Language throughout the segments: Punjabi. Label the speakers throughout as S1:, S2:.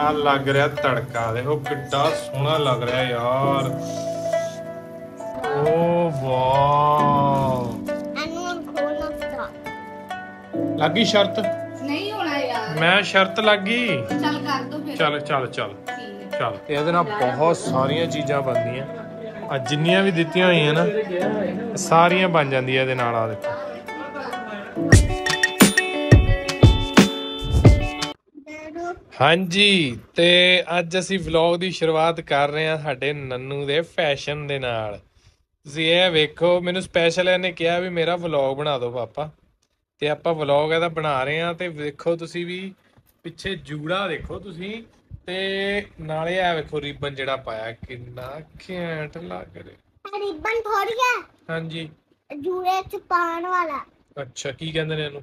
S1: ਆ ਲੱਗ ਰਿਹਾ ਤੜਕਾ ਦੇਖੋ ਕਿੱਡਾ ਸੋਹਣਾ ਲੱਗ ਰਿਹਾ ਯਾਰ। ਓ ਵਾਓ ਲੱਗੀ ਸ਼ਰਤ?
S2: ਨਹੀਂ ਹੋਣਾ ਯਾਰ।
S1: ਮੈਂ ਸ਼ਰਤ ਲੱਗੀ
S2: ਚੱਲ ਕਰ ਦੋ ਫਿਰ।
S1: ਚੱਲ ਚੱਲ ਚੱਲ। ਚੱਲ। ਇਹਦੇ ਨਾਲ ਬਹੁਤ ਸਾਰੀਆਂ ਚੀਜ਼ਾਂ ਬਣਦੀਆਂ। ਆ ਜਿੰਨੀਆਂ ਵੀ ਦਿੱਤੀਆਂ ਹੋਈਆਂ ਨਾ ਸਾਰੀਆਂ ਬਣ ਜਾਂਦੀਆਂ ਇਹਦੇ ਨਾਲ ਆ ਦੇਖੋ। ਹਾਂਜੀ ਤੇ ਅੱਜ ਅਸੀਂ ਵਲੌਗ ਦੀ ਸ਼ੁਰੂਆਤ ਕਰ ਰਹੇ ਹਾਂ ਸਾਡੇ ਨੰਨੂ ਦੇ ਫੈਸ਼ਨ ਦੇ ਨਾਲ। ਤੁਸੀਂ ਇਹ ਵੇਖੋ ਮੈਨੂੰ ਸਪੈਸ਼ਲ ਇਹਨੇ ਕਿਹਾ ਵੀ ਮੇਰਾ ਵਲੌਗ ਬਣਾ ਦਿਓ ਪਾਪਾ। ਤੇ ਆਪਾਂ ਵਲੌਗ ਇਹਦਾ ਬਣਾ ਰਹੇ ਹਾਂ ਤੇ ਵੇਖੋ ਤੁਸੀਂ ਵੀ ਪਿੱਛੇ ਜੂੜਾ ਦੇਖੋ ਤੁਸੀਂ ਤੇ ਨਾਲੇ ਇਹ ਵੇਖੋ ਰਿਬਨ ਜਿਹੜਾ ਪਾਇਆ ਕਿੰਨਾ ਘੈਂਟ ਲੱਗ ਰਿਹਾ।
S3: ਰਿਬਨ ਥੋੜੀ ਹੈ।
S1: ਹਾਂਜੀ।
S3: ਜੂੜੇ ਚ ਪਾਣ ਵਾਲਾ।
S1: ਅੱਛਾ ਕੀ ਕਹਿੰਦੇ ਨੇ ਇਹਨੂੰ?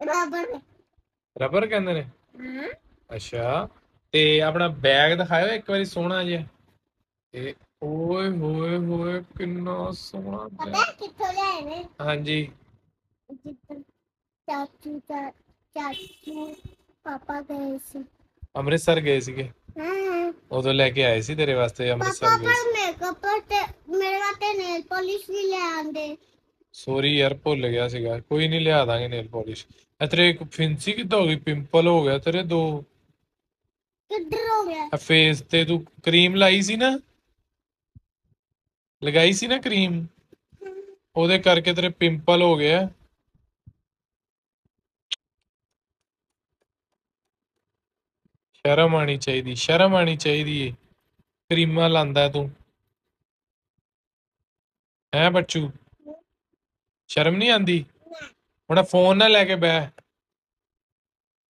S3: ਰਬਰ
S1: ਰਬਰ ਕਹਿੰਦੇ ਨੇ?
S3: ਹਾਂ।
S1: ਅੱਛਾ। ਤੇ ਆਪਣਾ ਬੈਗ ਦਿਖਾਇਓ ਇੱਕ ਵਾਰੀ ਸੋਹਣਾ ਜਿਹਾ। ਤੇ ਓਏ ਹੋਏ ਹੋਏ ਕਿੰਨਾ ਸੋਹਣਾ
S3: ਪਤਾ
S1: ਬੈਗ।
S3: ਹੈ ਕਿੱਥੋਂ ਲਿਆਏ ਨੇ?
S1: ਹਾਂਜੀ।
S3: ਜਿੱਦਣ ਚਾਚੂ ਪਾਪਾ ਗਏ ਸੀ।
S1: ਅੰਮ੍ਰਿਤਸਰ ਗਏ ਸੀਗੇ?
S3: ਹਾਂ।
S1: ਉਦੋਂ ਲੈ ਕੇ ਆਏ ਸੀ ਤੇਰੇ ਵਾਸਤੇ
S3: ਪਾਪਾ
S1: ਅੰਮ੍ਰਿਤਸਰ ਗਏ
S3: ਪਰ ਮੇਕਅਪ ਤੇ ਮੇਰੇ ਵਾਸਤੇ ਨੇਲ ਪਾਲਿਸ਼ ਵੀ ਲੈ ਆਂਦੇ
S1: ਸੋਰੀ ਯਾਰ ਭੁੱਲ ਗਿਆ ਸੀਗਾ। ਕੋਈ ਨਹੀਂ ਲਿਆ ਦਾਂਗੇ ਨੇਲ ਪਾਲਿਸ਼। ਇਹ ਤੇਰੇ ਇੱਕ ਫਿੰਸੀ ਕਿੱਦਾਂ ਹੋ ਗਈ? ਪਿੰਪਲ ਹੋ ਗਿਆ ਤੇਰੇ ਦੋ।
S3: ਕਿੱਧਰ ਹੋ ਗਿਆ?
S1: ਫੇਸ ਤੇ ਤੂੰ ਕਰੀਮ ਲਾਈ ਸੀ ਨਾ? ਲਗਾਈ ਸੀ ਨਾ ਕਰੀਮ? ਉਹਦੇ ਕਰਕੇ ਤੇਰੇ ਪਿੰਪਲ ਹੋ ਗਿਆ। ਸ਼ਰਮ ਆਣੀ ਚਾਹੀਦੀ ਸ਼ਰਮ ਆਣੀ ਚਾਹੀਦੀ ਏ। ਕਰੀਮਾਂ ਲਾਂਦਾ ਤੂੰ। ਹੈ ਬੱਚੂ? ਸ਼ਰਮ ਨਹੀਂ ਆਂਦੀ ਹੁਣ ਫੋਨ ਨਾ ਲੈ ਕੇ ਬਹਿ।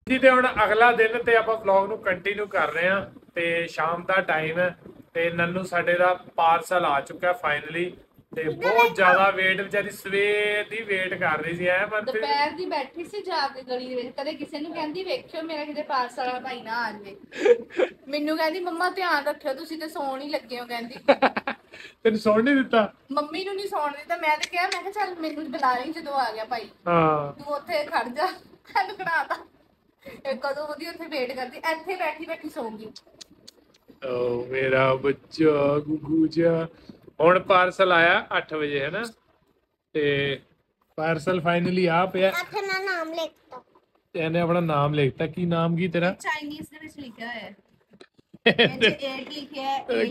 S1: ਜੀ ਤੇ ਹੁਣ ਅਗਲਾ ਦਿਨ ਤੇ ਆਪਾਂ ਵਲੌਗ ਨੂੰ ਕੰਟੀਨਿਊ ਕਰ ਰਹੇ ਹਾਂ ਤੇ ਸ਼ਾਮ ਦਾ ਟਾਈਮ ਹੈ ਤੇ ਨੰਨੂ ਸਾਡੇ ਦਾ ਪਾਰਸਲ ਆ ਚੁੱਕਾ ਫਾਈਨਲੀ ਤੇ ਬਹੁਤ ਜ਼ਿਆਦਾ ਵੇਟ ਵਿਚਾਰੀ ਸਵੇਰ ਦੀ ਵੇਟ ਕਰ ਰਹੀ ਸੀ ਐ ਪਰ ਫਿਰ
S2: ਦੁਪਹਿਰ ਦੀ ਬੈਠੀ ਸੀ ਜਾ ਕੇ ਗਲੀ ਦੇ ਵਿੱਚ ਕਦੇ ਕਿਸੇ ਨੂੰ ਕਹਿੰਦੀ ਵੇਖਿਓ ਮੇਰਾ ਕਿਤੇ ਪਾਰਸਲ ਵਾਲਾ ਭਾਈ ਨਾ ਆ ਜਾਵੇ। ਮੈਨੂੰ ਕਹਿੰਦੀ ਮੰਮਾ ਧਿਆਨ ਰੱਖਿਓ ਤੁਸੀਂ ਤੇ ਸੌਣ ਹੀ ਲੱਗੇ ਹੋ ਕਹਿੰਦੀ।
S1: ਤੈਨੂੰ ਸੁਣ ਨਹੀਂ ਦਿੱਤਾ?
S2: ਮੰਮੀ ਨੂੰ ਨਹੀਂ ਸੌਣ ਦਿੱਤਾ ਮੈਂ ਤੇ ਕਿਹਾ ਮੈਂ ਕਿਹਾ ਚੱਲ ਮੈਨੂੰ ਬੁਲਾ ਲਈ ਜਦੋਂ ਆ ਗਿਆ ਭਾਈ।
S1: ਹਾਂ।
S2: ਤੂੰ ਉੱਥੇ ਖੜ ਜਾ ਖੜਾਤਾ ਇਹ ਕਦੋਂ ਉਹਦੀ ਉੱਥੇ ਵੇਟ ਕਰਦੀ ਇੱਥੇ ਬੈਠੀ ਬੈਠੀ ਸੌਂਗੀ।
S1: ਓ ਮੇਰਾ ਬੱਚਾ ਗੁੱਗੂ ਜਿਹਾ। ਹੁਣ ਪਾਰਸਲ ਆਇਆ 8 ਵਜੇ ਹੈ ਨਾ? ਤੇ ਪਾਰਸਲ ਫਾਈਨਲੀ ਆ ਪਿਆ।
S3: ਅੱਠ ਨਾ ਨਾਮ ਲਿਖਤਾ
S1: ਇਹਨੇ ਆਪਣਾ ਨਾਮ ਲਿਖਤਾ ਕੀ ਨਾਮ ਕੀ ਤੇਰਾ?
S2: ਚਾਈਨੀਜ਼ ਦੇ ਵਿੱਚ ਲਿਖਿਆ ਹੋਇਆ ਹੈ।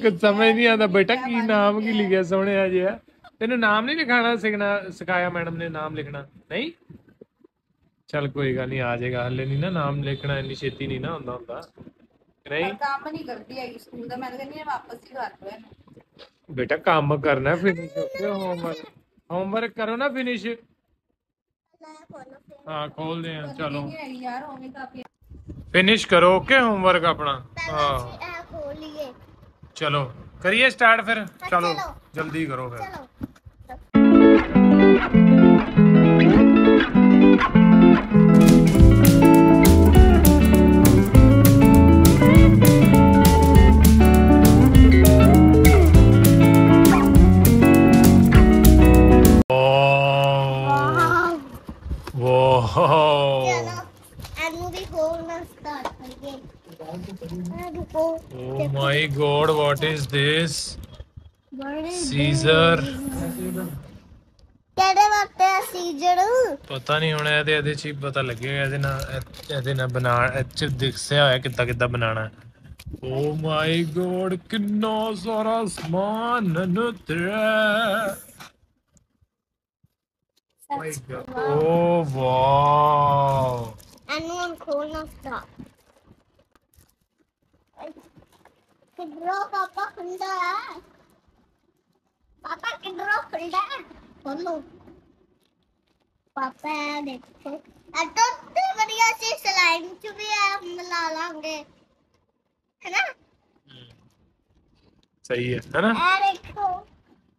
S1: ਕੁਝ ਸਮਝ ਨਹੀਂ ਆਉਂਦਾ। ਬੇਟਾ ਕੀ ਨਾਮ ਕੀ
S2: ਲਿਖਿਆ।
S1: ਸੋਹਣਿਆ ਜਿਹਾ? ਤੈਨੂੰ ਨਾਮ ਨਹੀਂ ਲਿਖਾਣਾ ਸਿਖਣਾ ਸਿਖਾਇਆ ਮੈਡਮ ਨੇ ਨਾਮ ਲਿਖਣਾ। ਨਹੀਂ? ਚੱਲ ਕੋਈ ਗੱਲ ਨਹੀਂ ਆ ਜਾਏਗਾ। ਹਲੇ ਨਹੀਂ ਨਾ ਨਾਮ ਲਿਖਣਾ ਇੰਨੀ ਛੇਤੀ ਨਹੀਂ ਨਾ ਹੁੰਦਾ ਹੁੰਦਾ। ਨਹੀਂ?
S2: ਕੰਮ ਨਹੀਂ ਕਰਦੀ ਹੈਗੀ ਸਕੂਲ ਦਾ। ਮੈਂ ਕਹਿੰਦੀ ਵਾਪਸ ਹੀ ਕਰ ਇਹਨੂੰ
S1: ਬੇਟਾ ਕੰਮ ਕਰਨਾ ਫਿਨਿਸ਼ ਹੋਮਵਰਕ ਹੋਮਵਰਕ ਕਰੋ ਨਾ ਫਿਨਿਸ਼ ਹਾਂ ਖੋਲਦੇ ਆ ਚਲੋ।
S2: ਯਾਰ ਉਵੇਂ ਕਾਪੀ
S1: ਫਿਨਿਸ਼ ਕਰੋ ਓਕੇ ਹੋਮਵਰਕ ਆਪਣਾ
S3: ਪਹਿਲਾਂ
S1: ਹਾਂ
S3: ਅਸੀਂ ਇਹ ਖੋਲੀਏ
S1: ਚਲੋ ਕਰੀਏ ਸਟਾਰਟ ਫਿਰ ਚਲੋ
S3: ਚਲੋ। ਇਹਨੂੰ ਵੀ ਖੋਲਣਾ ਸਟਾਰਟ ਕਰੀਏ। ਇਹ ਰੁਕੋ
S1: ਓ my god what is
S3: this
S1: scissor
S3: ਕਿਹੜੇ ਵਾਸਤੇ ਸੀਜ਼ਰ
S1: ਪਤਾ ਨਹੀਂ ਹੁਣ ਇਹਦੇ ਇਹਦੇ ਚ ਹੀ ਪਤਾ ਲੱਗੇਗਾ ਇਹਦੇ ਨਾਲ ਇਹ- ਇਹਦੇ ਨਾਲ ਬਣਾ ਇਹ ਚ ਦਿਖਸਿਆ ਹੋਇਆ ਕਿੱਦਾਂ ਕਿੱਦਾਂ ਬਣਾਉਣਾ। ਓ ਮਾਈ ਗੋਡ ਕਿੰਨਾ ਸਾਰਾ ਸਮਾਨ ਨਨ ਤੇਰਾ ਮਾਈ
S3: ਇਹਨੂੰ ਹੁਣ ਖੋਲਣਾ ਸਟਾਰਟ ਕਿਧਰੋਂ ਪਾਪਾ ਖੁੱਲਦਾ ਹੈ ਪਾਪਾ ਕਿਧਰੋਂ ਖੁੱਲਦਾ ਹੈ ਖੋਲੋ ਪਾਪਾ ਦੇਖੋ ਇਹ ਤਾਂ ਵਧੀਆ ਸੀ ਸਲਾਈਮ ਚ ਵੀ ਆ ਮਿਲਾ ਲਾਂਗੇ ਹੈਨਾ
S1: ਸਹੀ ਹੈ ਹੈਨਾ
S3: ਇਹ ਦੇਖੋ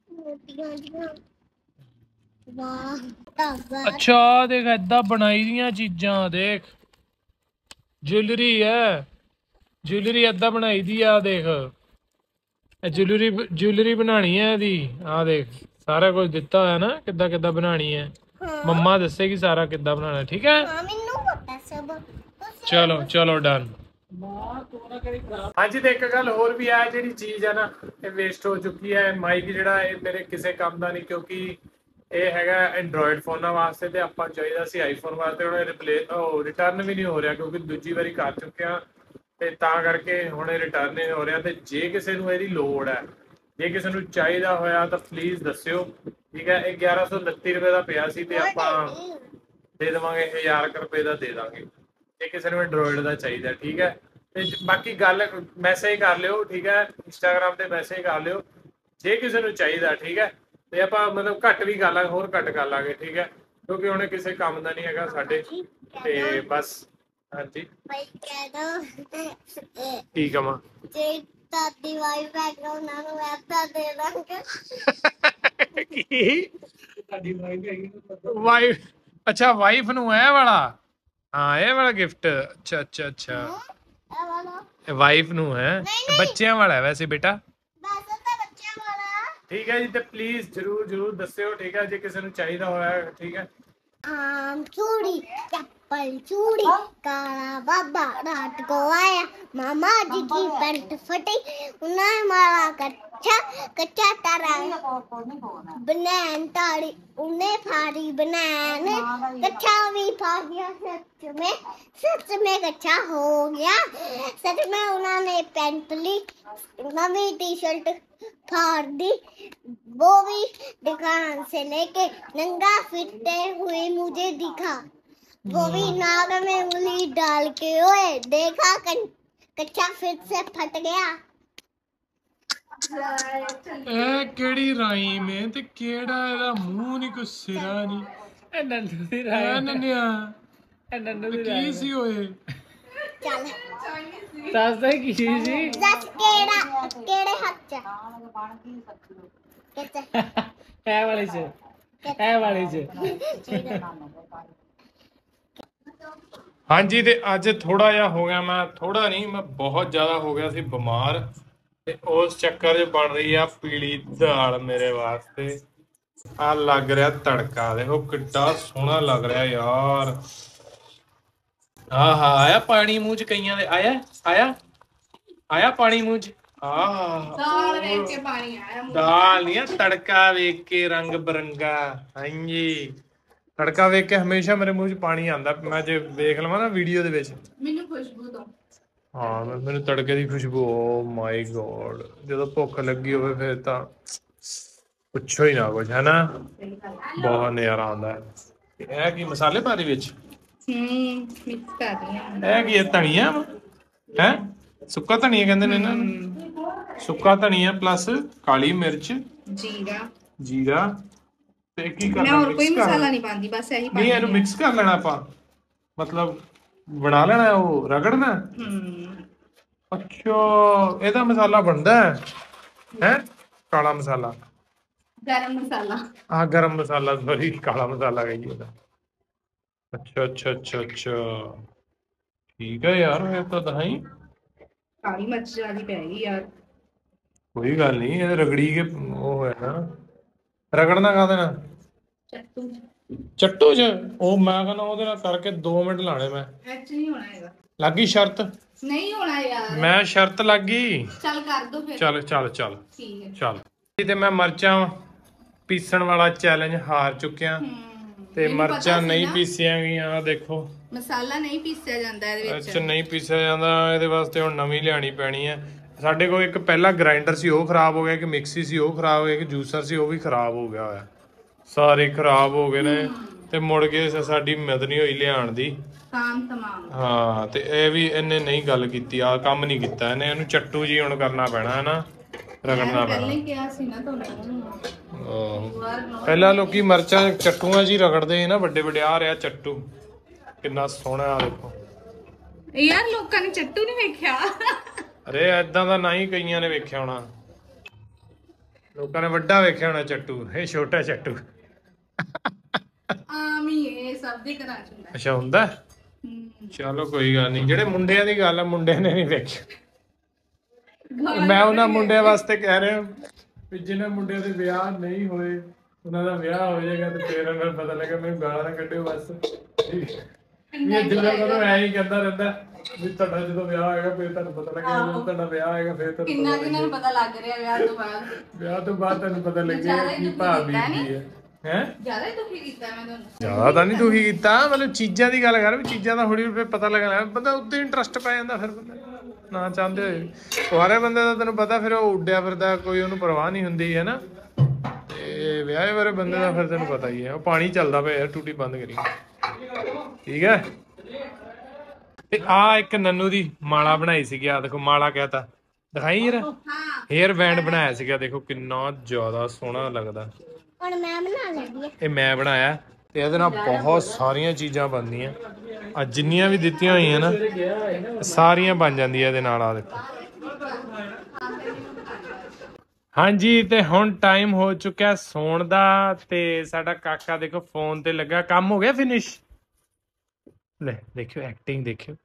S3: ਮੋਟੀਆਂ ਜੀਆਂ ਵਾਹ ਧਾਗਾ
S1: ਅੱਛਾ ਦੇਖ ਏਦਾਂ ਬਣਾਈ ਦੀਆਂ ਚੀਜ਼ਾਂ ਦੇਖ। ਜੁਐਲਰੀ ਹੈ ਜੁਐਲਰੀ ਏਦਾਂ ਬਣਾਈ ਦੀ ਆ ਦੇਖ। ਇਹ ਜੁਐਲਰੀ ਜੁਐਲਰੀ ਬਣਾਣੀ ਹੈ ਇਹਦੀ। ਆ ਦੇਖ ਸਾਰਾ ਕੁਝ ਦਿੱਤਾ ਹੋਇਆ ਨਾ ਕਿੱਦਾਂ ਕਿੱਦਾਂ ਬਣਾਣੀ ਹੈ। ਮੰਮਾ ਦੱਸੇਗੀ ਸਾਰਾ ਕਿੱਦਾਂ ਬਣਾਉਣਾ ਠੀਕ ਹੈ
S3: ਹਾਂ ਮੈਨੂੰ ਪਤਾ ਸਭ। ਤੁਸੀਂ
S1: ਚਲੋ ਚਲੋ ਡਨ। ਹਾਂਜੀ ਤੇ ਇੱਕ ਗੱਲ ਹੋਰ ਵੀ ਆ ਜਿਹੜੀ ਚੀਜ਼ ਹੈ ਨਾ ਇਹ ਵੇਸਟ ਹੋ ਚੁੱਕੀ ਹੈ ਮਾਈਕ ਜਿਹੜਾ ਇਹ ਮੇਰੇ ਕਿਸੇ ਕੰਮ ਦਾ ਨਹੀਂ ਕਿਉਂਕਿ ਇਹ ਹੈਗਾ ਐਂਡਰੋਇਡ ਫੋਨਾਂ ਵਾਸਤੇ ਤੇ ਆਪਾਂ ਚਾਹੀਦਾ ਸੀ ਆਈਫੋਨ ਵਾਸਤੇ, ਹੁਣ ਰਿਪਲੇ ਉਹ ਰਿਟਰਨ ਵੀ ਨਹੀਂ ਹੋ ਰਿਹਾ ਕਿਉਂਕਿ ਦੂਜੀ ਵਾਰੀ ਕਰ ਚੁੱਕਿਆ ਤੇ ਤਾਂ ਕਰਕੇ ਹੁਣ ਇਹ ਰਿਟਰਨ ਨਹੀਂ ਹੋ ਰਿਹਾ ਤੇ ਜੇ ਕਿਸੇ ਨੂੰ ਇਹਦੀ ਲੋੜ ਹੈ, ਜੇ ਕਿਸੇ ਨੂੰ ਚਾਹੀਦਾ ਹੋਇਆ ਤਾਂ ਪਲੀਜ਼ ਦੱਸਿਓ। ਠੀਕ ਹੈ, ਇਹ 1129 ਰੁਪਏ ਦਾ ਪਿਆ ਸੀ ਤੇ ਆਪਾਂ ਦੇ ਦੇਵਾਂਗੇ 1000 ਕੁ ਰੁਪਏ ਦਾ ਦੇ ਦਾਂਗੇ। ਜੇ ਕਿਸੇ ਨੂੰ ਐਂਡਰੋਇਡ ਦਾ ਚਾਹੀਦਾ, ਠੀਕ ਹੈ। ਤੇ ਬਾਕੀ ਗੱਲ ਮੈਸੇਜ ਕਰ ਲਿਓ, ਠੀਕ ਹੈ ਇੰਸਟਾਗ੍ਰam ਤੇ ਮੈਸੇਜ ਕਰ ਲਿਓ। ਜੇ ਕਿਸੇ ਨੂੰ ਚਾਹੀਦਾ, ਠੀਕ ਹੈ ਤੇ ਆਪਾਂ ਮਤਲਬ ਘੱਟ ਵੀ ਕਰ ਲਾਂਗੇ ਹੋਰ ਘੱਟ ਕਰ ਲਾਂਗੇ ਠੀਕ ਹੈ? ਕਿਉਂਕਿ ਉਹਨੇ ਕਿਸੇ ਕੰਮ ਦਾ ਨਹੀਂ ਹੈਗਾ ਸਾਡੇ। ਤੇ ਬਸ ਹਾਂਜੀ।
S3: ਭਾਈ ਕਹਿ ਦੋ।
S1: ਠੀਕ ਆ ਮਾਂ।
S3: ਜੇ ਦਾਦੀ ਵਾਈ ਬੈਗ ਉਹਨਾਂ ਨੂੰ ਐਪਾ ਦੇ ਦਾਂਗੇ।
S1: ਕੀ? ਵਾਈਫ ਅੱਛਾ ਵਾਈਫ ਨੂੰ ਇਹ ਵਾਲਾ? ਹਾਂ ਇਹ ਵਾਲਾ ਗਿਫਟ ਅੱਛਾ ਅੱਛਾ ਅੱਛਾ।
S3: ਇਹ ਵਾਲਾ।
S1: ਵਾਈਫ ਨੂੰ ਹੈ। ਬੱਚਿਆਂ ਵਾਲਾ ਹੈ ਵੈਸੇ ਬੇਟਾ।
S3: ਬਸ
S1: ਠੀਕ ਹੈ ਜੀ ਤੇ ਪਲੀਜ਼ ਜਰੂਰ ਜਰੂਰ ਦੱਸਿਓ ਠੀਕ ਹੈ ਜੇ ਕਿਸੇ ਨੂੰ ਚਾਹੀਦਾ ਹੋਇਆ ਠੀਕ ਹੈ।
S3: ਆਮ ਚੂੜੀ ਚੱਪਲ ਚੂੜੀ ਕਾਲਾ ਬਾਬਾ ਰਾਤ ਕੋ ਆਇਆ ਮਾਮਾ ਜੀ ਦੀ ਪੈਂਟ ਫਟੀ ਉਹਨਾਂ ਮਾਰਾ ਕੱਚਾ ਕੱਚਾ ਤਾਰਾ ਬਨੈਣ ਤਾੜੀ ਉਹਨੇ ਫਾੜੀ ਬਨੈਣ ਕੱਚਾ ਵੀ ਫਾ ਸੱਚ ਮੇ ਸੱਚ ਮੇ ਕੱਚਾ ਹੋ ਗਿਆ। ਸੱਚ ਮੇ ਉਹਨਾਂ ਨੇ ਪੈਂਟ ਲਈ ਨਵੀਂ ਟੀ-ਸ਼ਰਟ फाड़ दी वो भी दुकान से लेके नंगा फिरते हुए मुझे दिखा वो भी नाक में उंगली डाल के ओए देखा कन- कच्चा फिर से फट गया
S1: ਇਹ ਕਿਹੜੀ ਰਾਈਮ ਹੈ ਤੇ ਕਿਹੜਾ ਇਹਦਾ ਮੂੰਹ ਨਹੀਂ ਕੋਈ ਸਿਰਾ ਨਹੀਂ
S4: ਇਹ ਨੰਨੂ ਦੀ
S1: ਐ
S4: ਰਾਏ
S1: ਨੰਨਿਆ
S4: ਇਹ ਨੰਨੂ
S1: ਤੇ
S4: ਦੀ
S1: ਕੀ
S4: ਰਾਏ
S1: ਸੀ ਓਏ
S3: ਚੱਲ।
S4: ਦੱਸਦਾ ਕੀ ਸੀ?
S3: ਦੱਸ ਕਿਹੜਾ ਕਿਹੜੇ ਹੱਥ
S4: ਐ ਵਾਲੇ ਚ। ਐ ਵਾਲੇ ਚ।
S1: ਹਾਂਜੀ ਤੇ ਅੱਜ ਥੋੜਾ ਜਿਹਾ ਹੋ ਗਿਆ ਮੈਂ ਥੋੜਾ ਨਹੀਂ ਮੈਂ ਬਹੁਤ ਜ਼ਿਆਦਾ ਹੋ ਗਿਆ ਸੀ ਬਿਮਾਰ। ਤੇ ਉਸ ਚੱਕਰ 'ਚ ਬਣ ਰਹੀ ਆ ਪੀਲੀ ਦਾਲ ਮੇਰੇ ਵਾਸਤੇ। ਆ ਲੱਗ ਰਿਹਾ ਤੜਕਾ ਦੇਖੋ ਕਿੱਡਾ ਸੋਹਣਾ ਲੱਗ ਰਿਹਾ ਯਾਰ। ਆਹਾ ਆਇਆ ਪਾਣੀ ਮੂੰਹ 'ਚ ਕਈਆਂ ਦੇ? ਆਇਆ? ਆਇਆ? ਆਇਆ ਪਾਣੀ ਮੂੰਹ 'ਚ? ਆਹ।
S2: ਦਾਲ ਵੇਖ ਕੇ ਪਾਣੀ ਆਇਆ ਮੂੰਹ
S1: ਦਾਲ ਨਹੀਂ ਆ, ਤੜਕਾ ਵੇਖ ਕੇ ਰੰਗ ਬਰੰਗਾ। ਹਾਂਜੀ। ਤੜਕਾ ਵੇਖ ਕੇ ਹਮੇਸ਼ਾ ਮੇਰੇ ਮੂੰਹ 'ਚ ਪਾਣੀ ਆਉਂਦਾ ਮੈਂ ਜੇ ਵੇਖ ਲਵਾਂ ਨਾ ਵੀਡੀਓ ਦੇ ਵਿੱਚ।
S2: ਮੈਨੂੰ ਖੁਸ਼ਬੂ ਤੋਂ
S1: ਹਾਂ ਮੈਂ- ਮੈਨੂੰ ਤੜਕੇ ਦੀ ਖੁਸ਼ਬੂ ਓ ਮਾਈ ਗੋਡ। ਜਦੋਂ ਭੁੱਖ ਲੱਗੀ ਹੋਵੇ ਫਿਰ ਤਾਂ ਪੁੱਛੋ ਹੀ ਨਾ ਕੁਝ ਹੈ ਨਾ ਬਹੁਤ ਨਜ਼ਾਰਾ ਆਉਂਦਾ। ਹੈ ਇਹ ਕੀ ਮਸਾਲੇ ਪਾ ਦੇ ਵਿੱਚ?
S2: ਹੂੰ ਮਿਕਸ ਕਰ ਰਹੀ ਹਾਂ
S1: ਇਹ ਕੀ ਹੈ ਧਨੀਆ ਹੈ? ਸੁੱਕਾ ਧਨੀਆ ਕਹਿੰਦੇ ਨੇ ਇਹਨਾਂ ਨੂੰ? ਸੁੱਕਾ ਧਨੀਆ ਪਲੱਸ ਕਾਲੀ ਮਿਰਚ।
S2: ਜੀਰਾ।
S1: ਜੀਰਾ। ਤੇ ਕੀ
S2: ਮੈਂ
S1: ਕਰਨਾ
S2: ਹੋਰ ਕੋਈ? ਮਸਾਲਾ ਨਹੀਂ ਪਾਉਂਦੀ ਬਸ ਇਹੀ
S1: ਨਹੀਂ
S2: ਪਾਉਂਦੀ
S1: ਇਹਨੂੰ ਮਿਕਸ ਕਰ ਲੈਣਾ ਆਪਾਂ। ਮਤਲਬ ਬਣਾ ਲੈਣਾ ਉਹ ਰਗੜਨਾ?
S2: ਹੂੰ।
S1: ਅੱਛਾ ਇਹਦਾ ਮਸਾਲਾ ਬਣਦਾ ਹੈ? ਹੈ? ਕਾਲਾ ਮਸਾਲਾ।
S2: ਗਰਮ ਮਸਾਲਾ।
S1: ਆ ਗਰਮ ਮਸਾਲਾ ਸੌਰੀ ਕਾਲਾ ਮਸਾਲਾ ਕਹੀਏ ਉਹਦਾ। ਅੱਛਾ ਅੱਛਾ ਅੱਛਾ ਅੱਛਾ। ਠੀਕ ਹੈ ਯਾਰ ਇਹ ਤਾਂ ਦਹਾਈ
S2: ਕਾਲੀ ਮਿਰਚ ਜਿਆਦੀ ਪੈ ਗਈ ਯਾਰ।
S1: ਕੋਈ ਗੱਲ ਨਹੀਂ ਇਹ ਰਗੜੀ ਕੇ ਉਹ ਹੈ ਨਾ। ਰਗੜਨਾ ਕਾਹਦੇ ਨਾਲ?
S2: ਚੱਟੂ
S1: ਚੱਟੋ ਚ? ਉਹ ਮੈਂ ਕਹਿੰਦਾ ਉਹਦੇ ਨਾਲ ਕਰਕੇ 2 ਮਿੰਟ ਲਾਣੇ ਮੈਂ।
S2: ਐਚ ਨਹੀਂ ਹੋਣਾ ਹੈਗਾ।
S1: ਲੱਗੀ ਸ਼ਰਤ?
S2: ਨਹੀਂ ਹੋਣਾ ਯਾਰ।
S1: ਮੈਂ ਸ਼ਰਤ ਲੱਗੀ
S2: ਚੱਲ ਕਰ ਦੋ ਫਿਰ।
S1: ਚੱਲ ਚੱਲ ਚੱਲ।
S2: ਠੀਕ ਹੈ।
S1: ਚੱਲ। ਤੇ ਮੈਂ ਮਰਚਾਂ ਪੀਸਣ ਵਾਲਾ ਚੈਲੰਜ ਹਾਰ ਚੁੱਕਿਆ।
S2: ਹੂੰ।
S1: ਤੇ
S2: ਮੈਨੂੰ ਪਤਾ
S1: ਮਰਚਾਂ
S2: ਸੀ
S1: ਨਹੀਂ
S2: ਨਾ,
S1: ਪੀਸੀਆਂ ਗਈਆਂ ਆਹ ਦੇਖੋ।
S2: ਮਸਾਲਾ ਨਹੀਂ ਪੀਸਿਆ ਜਾਂਦਾ ਇਹਦੇ
S1: ਅੱਛਾ
S2: ਵਿੱਚ
S1: ਨਹੀਂ ਪੀਸਿਆ ਜਾਂਦਾ ਇਹਦੇ ਵਾਸਤੇ ਹੁਣ ਨਵੀਂ ਲਿਆਣੀ ਪੈਣੀ ਹੈ। ਸਾਡੇ ਕੋਲ ਇੱਕ ਪਹਿਲਾ ਗ੍ਰਾਈਂਡਰ ਸੀ ਉਹ ਖਰਾਬ ਹੋ ਗਿਆ ਇੱਕ ਮਿਕਸੀ ਸੀ ਉਹ ਖਰਾਬ ਹੋ ਗਿਆ ਇੱਕ ਜੂਸਰ ਸੀ ਉਹ ਵੀ ਖਰਾਬ ਹੋ ਗਿਆ ਹੋਇਆ। ਸਾਰੇ ਖਰਾਬ ਹੋ ਗਏ ਨੇ ਤੇ ਮੁੜ ਕੇ ਸ- ਸਾਡੀ ਮਦਦ ਨਹੀਂ ਹੋਈ ਲਿਆਉਣ ਦੀ।
S2: ਕਾਮ ਤਮਾਮ।
S1: ਹਾਂ ਤੇ ਇਹ ਵੀ ਇਹਨੇ ਨਹੀਂ ਗੱਲ ਕੀਤੀ ਆ ਕੰਮ ਨਹੀਂ ਕੀਤਾ। ਇਹਨੇ ਇਹਨੂੰ ਚੱਟੂ ਜੀ ਹੁਣ ਕਰਨਾ ਪੈਣਾ ਹੈ ਨਾ ਰਗੜਨਾ ਪੈਣਾ।
S2: ਪਹਿਲੇ ਕਿਹਾ ਸੀ ਨਾ ਤੁਹਾਨੂੰ
S1: ਆਹੋ। ਪਹਿਲਾਂ ਲੋਕੀ ਮਰਚਾਂ ਚੱਟੂਆਂ ਜੀ ਰਗੜਦੇ ਸੀ ਨਾ ਵੱਡੇ ਵੱਡੇ ਆ ਰਿਹਾ ਚੱਟੂ। ਕਿੰਨਾ ਸੋਹਣਾ ਆ ਦੇਖੋ।
S2: ਯਾਰ ਲੋਕਾਂ ਨੇ ਚੱਟੂ ਨਹੀਂ ਵੇਖਿਆ।
S1: ਅਰੇ ਐਦਾਂ ਦਾ ਨਹੀਂ ਕਈਆਂ ਨੇ ਵੇਖਿਆ ਹੋਣਾ। ਲੋਕਾਂ ਨੇ ਵੱਡਾ ਵੇਖਿਆ ਹੋਣਾ ਚੱਟੂ ਇਹ ਛੋਟਾ ਚੱਟੂ।
S2: ਆਮ ਹੀ ਇਹ ਸਭ ਦੇ ਘਰਾਂ ਚ ਹੁੰਦਾ।
S1: ਅੱਛਾ ਹੁੰਦਾ?
S2: ਹੂੰ।
S1: ਚਲੋ ਕੋਈ ਗੱਲ ਨਹੀਂ ਜਿਹੜੇ ਮੁੰਡਿਆਂ ਦੀ ਗੱਲ ਆ ਮੁੰਡਿਆਂ ਨੇ ਨਹੀਂ ਵੇਖਿਆ ਮੈਂ ਉਹਨਾਂ ਮੁੰਡਿਆਂ ਵਾਸਤੇ ਕਹਿ ਰਿਹਾ ਵੀ ਜਿਹਨਾਂ ਮੁੰਡਿਆਂ ਦੇ ਵਿਆਹ ਨਹੀਂ ਹੋਏ ਉਹਨਾਂ ਦਾ ਵਿਆਹ ਹੋ ਜਾਏਗਾ ਤੇ ਫਿਰ ਉਹਨਾਂ ਨੂੰ ਪਤਾ ਲੱਗਾ ਮੈਨੂੰ ਗਾਲਾਂ ਨਾ ਕੱਢਿਓ ਬਸ। ਵੀ ਇਹ ਜਿੰਨਾ ਕੋਲ ਐ ਹੀ ਕਹਿੰਦਾ ਰਹਿੰਦਾ ਵੀ ਤੁਹਾਡਾ ਜਦੋਂ ਵਿਆਹ ਹੋਏਗਾ ਫਿਰ ਤੁਹਾਨੂੰ ਪਤਾ ਲੱਗੇਗਾ ਜਦੋਂ ਤੁਹਾਡਾ ਵਿਆਹ ਹੋਏਗਾ ਫਿਰ ਤੁਹਾਨੂੰ
S2: ਕਿੰਨਾ ਕਿੰਨਾ ਨੂੰ ਪਤਾ ਲੱਗ ਰਿਹਾ ਵਿਆਹ ਤੋਂ ਬਾਅਦ।
S1: ਵਿਆਹ ਤੋਂ ਬਾਅਦ ਤੁਹਾਨੂੰ ਪਤਾ ਲੱਗੇਗਾ
S2: ਹੀ
S1: ਕੀ
S2: ਕੀਤਾ
S1: ਬੀਤਦੀ ਹੈ। ਹੈ?
S2: ਜ਼ਿਆਦਾ ਹੀ ਦੁਖੀ ਕੀਤਾ ਮੈਂ ਤੁਹਾਨੂੰ।
S1: ਜ਼ਿਆਦਾ ਤਾਂ ਨਹੀਂ ਦੁਖੀ ਕੀਤਾ ਮਤਲਬ ਚੀਜ਼ਾਂ ਦੀ ਗੱਲ ਕਰ ਵੀ ਚੀਜ਼ਾਂ ਦਾ ਹੌਲੀ ਹੌਲੀ ਪਤਾ ਲੱਗਣਾ ਬੰਦਾ ਉੱਤੇ ਇੰਟਰਸਟ ਪੈ ਜਾਂਦਾ ਫਿਰ ਬੰਦੇ ਨੂੰ, ਚਾਹੁੰਦੇ ਹੋਏ। ਕੁਆਰੇ ਬੰਦੇ ਦਾ ਤੈਨੂੰ ਪਤਾ ਫਿਰ ਉਹ ਉੱਡਿਆ ਫਿਰਦਾ ਕੋਈ ਉਹਨੂੰ ਪਰਵਾਹ ਨਹੀਂ ਹੁੰਦੀ ਹੈ ਨਾ? ਤੇ ਵਿਆਹੇ ਵਾਲੇ ਬੰਦੇ ਦਾ ਫਿਰ ਤੈਨੂੰ ਪਤਾ ਹੀ ਹੈ। ਉਹ ਪਾਣੀ ਚੱਲਦਾ ਪਿਆ ਯਾਰ ਟੂਟੀ ਬੰਦ ਕਰੀ। ਠੀਕ ਹੈ? ਤੇ ਆ ਇੱਕ ਨੰਨੂ ਦੀ ਮਾਲਾ ਬਣਾਈ ਸੀਗੀ ਆ ਦੇਖੋ ਮਾਲਾ ਕਹਤਾ ਦਿਖਾਈ ਯਾਰ? ਹੇਅਰ ਬੈਂਡ ਬਣਾਇਆ ਸੀਗਾ ਦੇਖੋ ਕਿੰਨਾ ਜ਼ਿਆਦਾ ਸੋਹਣਾ ਲੱਗਦਾ।
S3: ਹੁਣ ਮੈਂ ਬਣਾ ਲੈਂਦੀ ਆ
S1: ਇਹ ਮੈਂ ਬਣਾਇਆ। ਤੇ ਇਹਦੇ ਨਾਲ ਬਹੁਤ ਸਾਰੀਆਂ ਚੀਜ਼ਾਂ ਬਣਦੀਆਂ। ਆ ਜਿੰਨੀਆਂ ਵੀ ਦਿੱਤੀਆਂ ਹੋਈਆਂ ਨਾ, ਸਾਰੀਆਂ ਬਣ ਜਾਂਦੀਆਂ ਇਹਦੇ ਨਾਲ ਆ ਦੇਖੋ। ਹਾਂਜੀ, ਤੇ ਹੁਣ ਟਾਈਮ ਹੋ ਚੁੱਕਿਆ ਸੌਣ ਦਾ ਤੇ ਸਾਡਾ ਕਾਕਾ ਦੇਖੋ ਫੋਨ ਤੇ ਲੱਗਾ, ਕੰਮ ਹੋ ਗਿਆ ਫਿਨਿਸ਼ ਲੈ, ਦੇਖਿਓ ਐਕਟਿੰਗ ਦੇਖਿਓ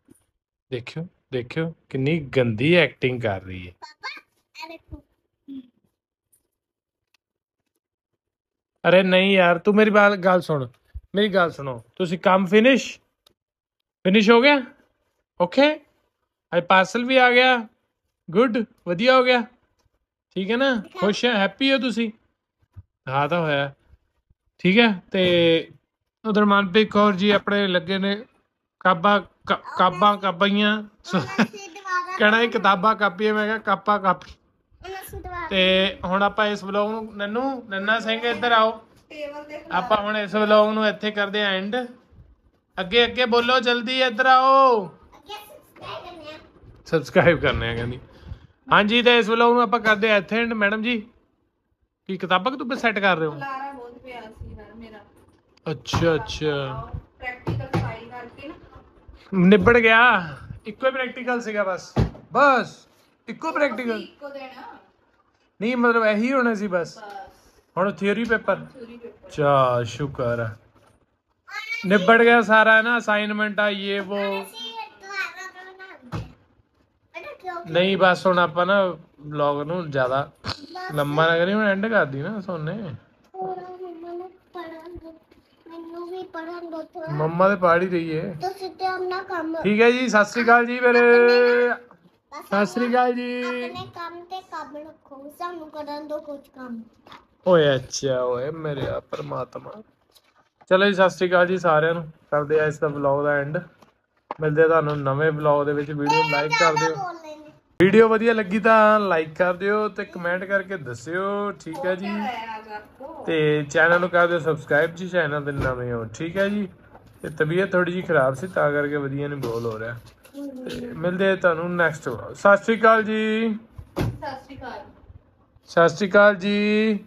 S1: ਦੇਖਿਓ ਦੇਖਿਓ ਕਿੰਨੀ ਗੰਦੀ ਐਕਟਿੰਗ ਕਰ ਰਹੀ ਹੈ।
S3: ਪਾਪਾ ਆ ਦੇਖੋ।
S1: ਅਰੇ ਨਹੀਂ ਯਾਰ ਤੂੰ ਮੇਰੀ ਬਾਤ ਗੱਲ ਸੁਣ। ਮੇਰੀ ਗੱਲ ਸੁਣੋ। ਤੁਸੀਂ ਕੰਮ ਫਿਨਿਸ਼ ਫਿਨਿਸ਼ ਹੋ ਗਿਆ? ਓਕੇ ਅੱਜ ਪਾਰਸਲ ਵੀ ਆ ਗਿਆ। ਗੁੱਡ ਵਧੀਆ ਹੋ ਗਿਆ। ਠੀਕ ਹੈ ਨਾ? ਖੁਸ਼ ਹੈ? ਹੈਪੀ ਹੋ ਤੁਸੀਂ? ਹਾਂ ਤਾਂ ਹੋਇਆ। ਠੀਕ ਹੈ? ਤੇ ਉਧਰ ਮਨਪ੍ਰੀਤ ਕੌਰ ਜੀ ਆਪਣੇ ਲੱਗੇ ਨੇ ਕਾਬਾ ਕਾਬਾਂ ਕਾਬਾਈਆਂ ਕਹਿਣਾ ਇਹ ਕਿਤਾਬਾਂ ਕਾਪੀਆਂ ਮੈਂ ਕਿਹਾ ਕਾਪਾ ਕਾਪੀ। ਤੇ ਹੁਣ ਆਪਾਂ ਇਸ ਵਲੌਗ ਨੂੰ ਨੰਨੂ ਨੰਨਾ ਸਿੰਘ ਇੱਧਰ ਆਓ।
S2: ਟੇਬਲ
S1: ਆਪਾਂ ਹੁਣ ਇਸ ਵਲੌਗ ਨੂੰ ਇੱਥੇ ਕਰਦੇ ਆਂ ਐਂਡ ਅੱਗੇ ਅੱਗੇ ਬੋਲੋ ਜਲਦੀ ਇੱਧਰ ਆਓ।
S3: ਸਬਸਕ੍ਰਾਈਬ ਕਰਨੇ ਆ
S1: ਸਬਸਕ੍ਰਾਈਬ ਕਰਨੇ ਆ ਕਹਿੰਦੀ। ਹਾਂਜੀ ਤੇ ਇਸ ਵਲੌਗ ਨੂੰ ਆਪਾਂ ਕਰਦੇ ਆਂ ਇੱਥੇ ਐਂਡ ਮੈਡਮ ਜੀ ਕੀ ਕਿਤਾਬਾਂ ਕਿ ਤੁਸੀਂ ਸੈੱਟ ਕਰ ਰਹੇ ਹੋ?
S2: ਲਾਰਾ ਬਹੁਤ ਪਿਆ ਸੀ ਯਾਰ ਮੇਰਾ।
S1: ਅੱਛਾ ਅੱਛਾ।
S2: ਪ੍ਰੈਕਟੀਕਲ ਫਾਈਲ ਕਰਕੇ ਨਾ।
S1: ਨਿਬੜ ਗਿਆ। ਇੱਕੋ ਹੀ ਪ੍ਰੈਕਟੀਕਲ ਸੀਗਾ ਬਸ। ਬਸ। ਇੱਕੋ ਪ੍ਰੈਕਟੀਕਲ
S2: ਇੱਕੋ ਦਿਨ।
S1: ਨਹੀਂ ਮਤਲਬ ਇਹੀ ਹੋਣੇ ਸੀ ਬਸ। ਹੁਣ ਥਿਉਰੀ ਪੇਪਰ ਚਾ ਸ਼ੁਕਰ। ਹੈ ਨਿਬੜ ਗਿਆ ਸਾਰਾ ਨਾ ਅਸਾਈਨਮੈਂਟ ਆ ਇਹ ਉਹ ਨਹੀਂ ਬਸ ਹੁਣ ਆਪਾਂ ਨਾ ਵਲੌਗ ਨੂੰ ਜ਼ਿਆਦਾ ਲੰਮਾ ਨਾ ਕਰੀ ਹੁਣ ਐਂਡ ਕਰਦੀ ਨਾ ਸੋਨੇ।
S3: ਮੰਮਾ ਦੋ ਮੈਨੂੰ ਵੀ ਪੜਨ ਦੋ ਥੋੜਾ
S1: ਮੰਮਾ ਤੇ ਪਾੜ ਹੀ ਰਹੀ ਏ
S3: ਤੁਸੀਂ ਤੇ ਆਪਣਾ ਕੰਮ
S1: ਠੀਕ ਹੈ ਜੀ ਸਤਿ ਸ੍ਰੀ ਅਕਾਲ ਜੀ ਮੇਰੇ
S3: ਬਸ
S1: ਸਤਿ ਸ੍ਰੀ ਅਕਾਲ ਜੀ।
S3: ਆਪਣੇ ਕੰਮ ਤੇ ਕੰਮ ਰੱਖੋ ਸਾਨੂੰ ਕਰਨ ਦੋ ਕੁਝ ਕੰਮ।
S1: ਓਏ ਅੱਛਾ ਓਏ ਮੇਰੇ ਆ ਪਰਮਾਤਮਾ। ਚਲੋ ਜੀ ਸਤਿ ਸ੍ਰੀ ਅਕਾਲ ਜੀ ਸਾਰਿਆਂ ਨੂੰ। ਕਰਦੇ ਆ ਇਸ ਦਾ ਵਲੌਗ ਦਾ ਐਂਡ ਮਿਲਦੇ ਆ ਤੁਹਾਨੂੰ ਨਵੇਂ ਵਲੌਗ ਦੇ ਵਿੱਚ। ਵੀਡੀਓ ਲਾਈਕ ਕਰ ਦਿਓ। ਵੀਡੀਓ ਵਧੀਆ ਲੱਗੀ ਤਾਂ ਲਾਈਕ ਕਰ ਦਿਓ ਤੇ ਕਮੈਂਟ ਕਰਕੇ ਦੱਸਿਓ। ਠੀਕ ਹੈ ਜੀ। ਤੇ ਚੈਨਲ ਨੂੰ ਕਰ ਦਿਓ ਸਬਸਕ੍ਰਾਈਬ ਜੀ ਚੈਨਲ ਦੇ ਨਵੇਂ ਹੋ। ਠੀਕ ਹੈ ਜੀ। ਤੇ ਤਬੀਅਤ ਥੋੜੀ ਜੀ ਖਰਾਬ ਸੀ ਤਾਂ ਕਰਕੇ ਵਧੀਆ ਨਹੀਂ ਬੋਲ ਹੋ ਰਿਹਾ। ਮਿਲਦੇ ਆ ਤੁਹਾਨੂੰ ਨੈਕਸਟ ਸਤਿ ਸ਼੍ਰੀ ਅਕਾਲ ਜੀ।
S2: ਸਤਿ ਸ਼੍ਰੀ ਅਕਾਲ।
S1: ਸਤਿ ਸ਼੍ਰੀ ਅਕਾਲ ਜੀ।